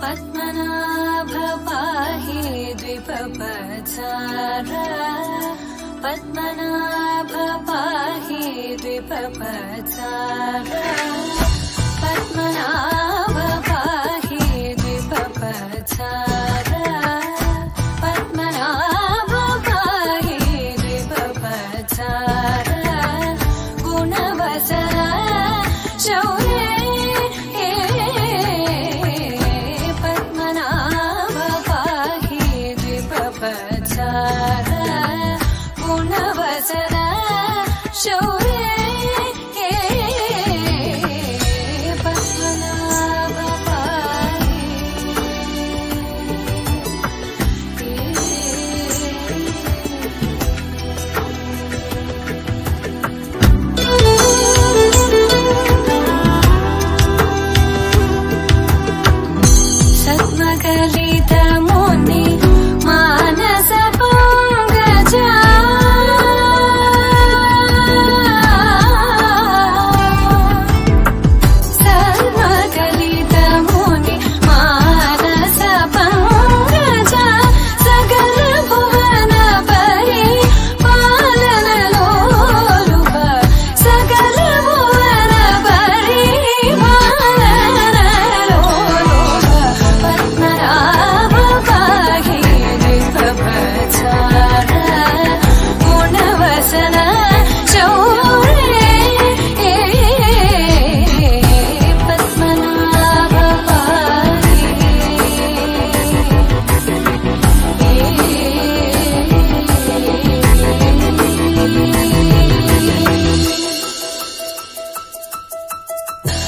पद्मना भ पाहि द्विपपचार। पद्मनाभ पाहि दीपपचार ಕಲಿ